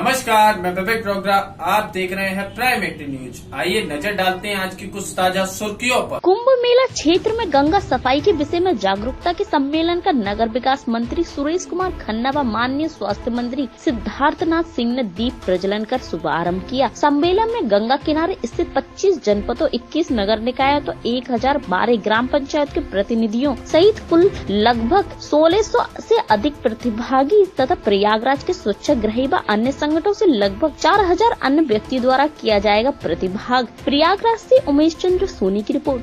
नमस्कार नमस्कार, मैं विवेक डोगरा आप देख रहे हैं प्राइम एटी न्यूज़ आइए नज़र डालते हैं आज की कुछ ताज़ा सुर्खियों पर। कुंभ मेला क्षेत्र में गंगा सफ़ाई के विषय में जागरूकता के सम्मेलन का नगर विकास मंत्री सुरेश कुमार खन्ना व माननीय स्वास्थ्य मंत्री सिद्धार्थनाथ सिंह ने दीप प्रज्वलन कर शुभारंभ किया। सम्मेलन में गंगा किनारे स्थित 25 जनपदों 21 नगर निकायों तो 1012 ग्राम पंचायत के प्रतिनिधियों सहित कुल लगभग 1600 से अधिक प्रतिभागी तथा प्रयागराज के स्वच्छ ग्रही व अन्य संगठनों से लगभग 4000 अन्य व्यक्ति द्वारा किया जाएगा प्रतिभाग। प्रयागराज से उमेश चंद्र सोनी की रिपोर्ट।